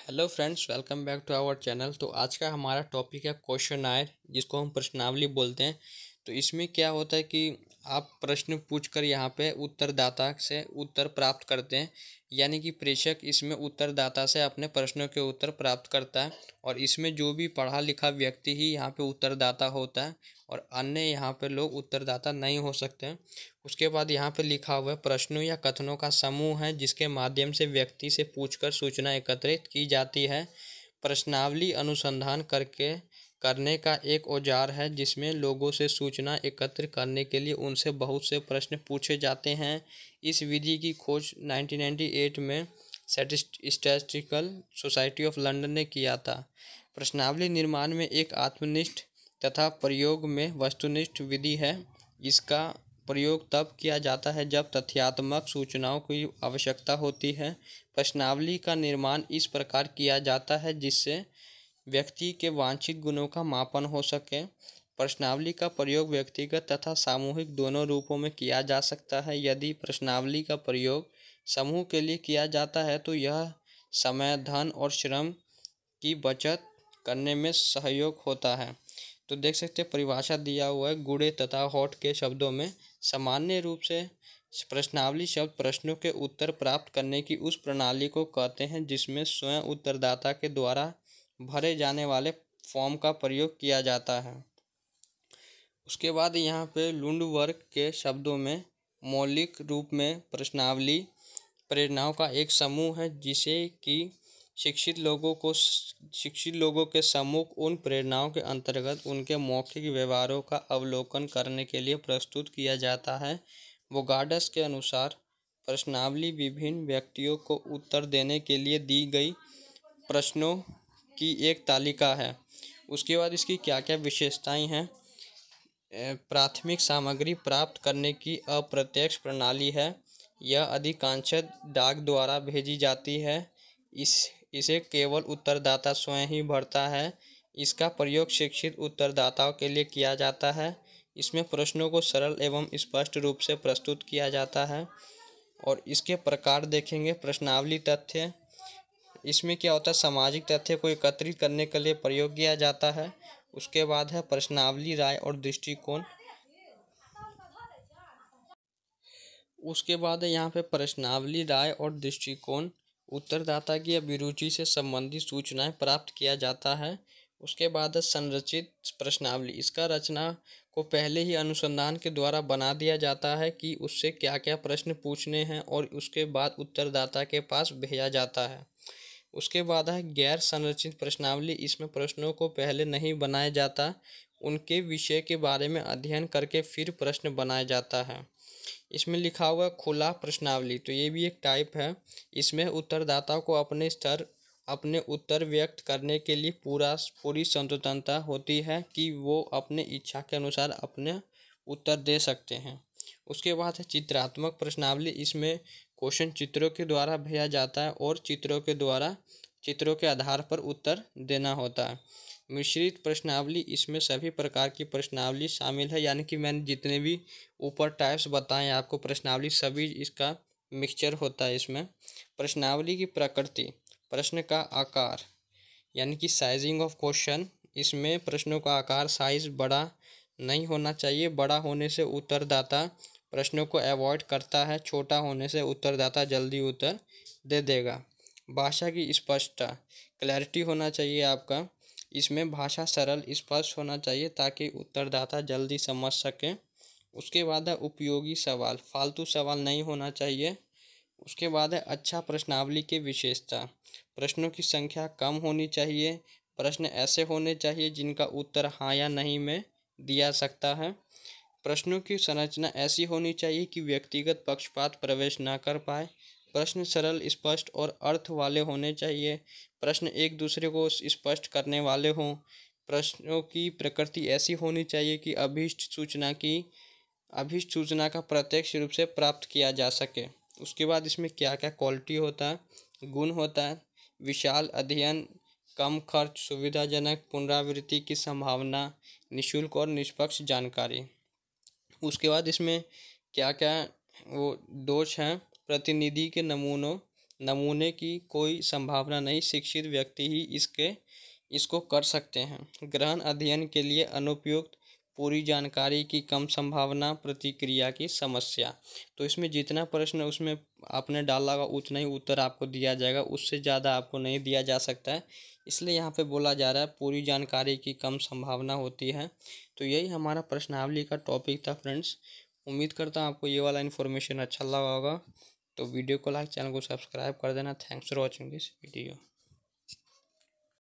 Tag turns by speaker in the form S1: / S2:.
S1: Hello friends welcome back to our channel तो आज का हमारा टॉपिक है क्वेश्चन आयर जिसको हम प्रश्नावली बोलते हैं। तो इसमें क्या होता है कि आप प्रश्न पूछकर यहाँ पे उत्तरदाता से उत्तर प्राप्त करते हैं। यानी कि प्रेषक इसमें उत्तरदाता से अपने प्रश्नों के उत्तर प्राप्त करता है और इसमें जो भी पढ़ा लिखा व्यक्ति ही यहाँ पे उत्तरदाता होता है और अन्य यहाँ पे लोग उत्तरदाता नहीं हो सकते उसके बाद यहाँ पे लिखा हुआ प्रश्नों या कथनों का समूह है जिसके माध्यम से व्यक्ति से पूछकर सूचना एकत्रित की जाती है। प्रश्नावली अनुसंधान करके करने का एक औज़ार है, जिसमें लोगों से सूचना एकत्र करने के लिए उनसे बहुत से प्रश्न पूछे जाते हैं। इस विधि की खोज 1998 में स्टैटिस्टिकल सोसाइटी ऑफ़ लंदन ने किया था। प्रश्नावली निर्माण में एक आत्मनिष्ठ तथा प्रयोग में वस्तुनिष्ठ विधि है। इसका प्रयोग तब किया जाता है जब तथ्यात्मक सूचनाओं की आवश्यकता होती है। प्रश्नावली का निर्माण इस प्रकार किया जाता है, जिससे व्यक्ति के वांछित गुणों का मापन हो सके। प्रश्नावली का प्रयोग व्यक्तिगत तथा सामूहिक दोनों रूपों में किया जा सकता है। यदि प्रश्नावली का प्रयोग समूह के लिए किया जाता है तो यह समय, धन और श्रम की बचत करने में सहयोग होता है। तो देख सकते हैं, परिभाषा दिया हुआ है गुड़े तथा हॉट के शब्दों में। सामान्य रूप से प्रश्नावली शब्द प्रश्नों के उत्तर प्राप्त करने की उस प्रणाली को कहते हैं, जिसमें स्वयं उत्तरदाता के द्वारा भरे जाने वाले फॉर्म का प्रयोग किया जाता है। उसके बाद यहाँ पे लुंड वर्ग के शब्दों में मौलिक रूप में प्रश्नावली, प्रेरणाओं का एक समूह है, जिसे कि शिक्षित लोगों को शिक्षित लोगों के सम्मुख उन प्रेरणाओं के अंतर्गत उनके मौखिक व्यवहारों का अवलोकन करने के लिए प्रस्तुत किया जाता है। वोगाडस के अनुसार प्रश्नावली विभिन्न व्यक्तियों को उत्तर देने के लिए दी गई प्रश्नों की एक तालिका है। उसके बाद इसकी क्या क्या विशेषताएँ हैं? प्राथमिक सामग्री प्राप्त करने की अप्रत्यक्ष प्रणाली है। यह अधिकांश डाक द्वारा भेजी जाती है। इस, इसे केवल उत्तरदाता स्वयं ही भरता है। इसका प्रयोग शिक्षित उत्तरदाताओं के लिए किया जाता है। इसमें प्रश्नों को सरल एवं स्पष्ट रूप से प्रस्तुत किया जाता है। और इसके प्रकार देखेंगे प्रश्नावली तथ्य इसमें क्या होता है, सामाजिक तथ्य को एकत्रित करने के लिए प्रयोग किया जाता है। उसके बाद है, प्रश्नावली राय और दृष्टिकोण। उसके बाद है, यहाँ पे प्रश्नावली राय और दृष्टिकोण। उत्तरदाता की अभिरुचि से संबंधित सूचनाएँ प्राप्त किया जाता है। उसके बाद है, संरचित प्रश्नावली। इसका रचना को पहले ही अनुसंधान के द्वारा बना दिया जाता है कि उससे क्या क्या प्रश्न पूछने हैं और उसके बाद उत्तरदाता के पास भेजा जाता है। उसके बाद है गैर संरचित प्रश्नावली। इसमें प्रश्नों को पहले नहीं बनाया जाता, उनके विषय के बारे में अध्ययन करके फिर प्रश्न बनाया जाता है। इसमें लिखा हुआ खुला प्रश्नावली। तो ये भी एक टाइप है। इसमें उत्तरदाता को अपने स्तर, अपने उत्तर व्यक्त करने के लिए पूरा, पूरी स्वतंत्रता होती है कि वो अपने इच्छा के अनुसार अपने उत्तर दे सकते हैं। उसके बाद है चित्रात्मक प्रश्नावली। इसमें क्वेश्चन चित्रों के द्वारा भेजा जाता है और चित्रों के द्वारा, चित्रों के आधार पर उत्तर देना होता है। मिश्रित प्रश्नावली, इसमें सभी प्रकार की प्रश्नावली शामिल है। यानी कि मैंने जितने भी ऊपर टाइप्स बताए आपको प्रश्नावली सभी इसका मिक्सचर होता है इसमें। प्रश्नावली की प्रकृति, प्रश्न का आकार, यानी कि साइजिंग ऑफ़ क्वेश्चन इसमें प्रश्नों का आकार साइज़ बड़ा नहीं होना चाहिए। बड़ा होने से उत्तरदाता प्रश्नों को अवॉइड करता है, छोटा होने से उत्तरदाता जल्दी उत्तर दे देगा। भाषा की स्पष्टता क्लैरिटी होना चाहिए आपका। इसमें भाषा सरल, स्पष्ट होना चाहिए ताकि उत्तरदाता जल्दी समझ सके। उसके बाद है उपयोगी सवाल, फालतू सवाल नहीं होना चाहिए। उसके बाद है अच्छा प्रश्नावली की विशेषता, प्रश्नों की संख्या कम होनी चाहिए। प्रश्न ऐसे होने चाहिए जिनका उत्तर हाँ या नहीं में दिया सकता है। प्रश्नों की संरचना ऐसी होनी चाहिए कि व्यक्तिगत पक्षपात प्रवेश न कर पाए। प्रश्न सरल, स्पष्ट और अर्थ वाले होने चाहिए। प्रश्न एक दूसरे को स्पष्ट करने वाले हों। प्रश्नों की प्रकृति ऐसी होनी चाहिए कि अभीष्ट सूचना की, अभीष्ट सूचना का प्रत्यक्ष रूप से प्राप्त किया जा सके। उसके बाद इसमें क्या क्या क्वालिटी होता है गुण होता है विशाल अध्ययन, कम खर्च, सुविधाजनक पुनरावृत्ति की संभावना, निशुल्क और निष्पक्ष जानकारी। उसके बाद इसमें क्या क्या वो दोष हैं? प्रतिनिधि के नमूनों, नमूने की कोई संभावना नहीं, शिक्षित व्यक्ति ही इसके, इसको कर सकते हैं। ग्रहण अध्ययन के लिए अनुपयुक्त पूरी जानकारी की कम संभावना प्रतिक्रिया की समस्या। तो इसमें जितना प्रश्न उसमें आपने डाला होगा, उतना ही उत्तर आपको दिया जाएगा। उससे ज़्यादा आपको नहीं दिया जा सकता है। इसलिए यहाँ पे बोला जा रहा है, पूरी जानकारी की कम संभावना होती है। तो यही हमारा प्रश्नावली का टॉपिक था फ्रेंड्स उम्मीद करता हूँ आपको ये वाला इन्फॉर्मेशन अच्छा लगा होगा। तो वीडियो को लाइक चैनल को सब्सक्राइब कर देना। Thanks for watching this video